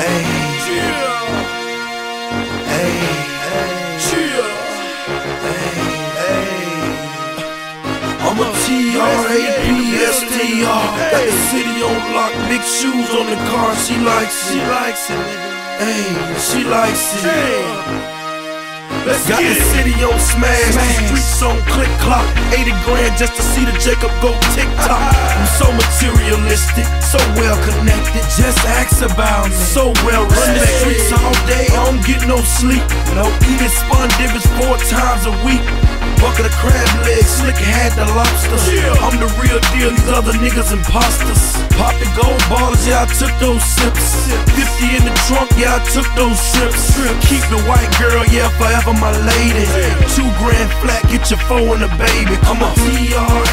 Hey, yeah. Hey. Hey, I'm a a T-R-A-P-S-T-R Got the city on lock, big shoes on the car She likes it, she likes it nigga. Hey, she likes it. Let's Got the city on smash, smash. streets on click clock. 80 grand just to see the Jacob go tick tock. I'm so material so well connected. Just ask about me. So well run the streets all day. I don't get no sleep. No eating spun divots four times a week. Bucket of crab legs, slick had the lobster. Yeah. I'm the real deal, these other niggas imposters. Pop the gold ballers, yeah, I took those sips. 50 in the trunk, yeah, I took those trips. Keep the white girl, yeah, forever my lady. Two grand flat, get your phone and a baby. Come on. T-R-A-P-S-T-R.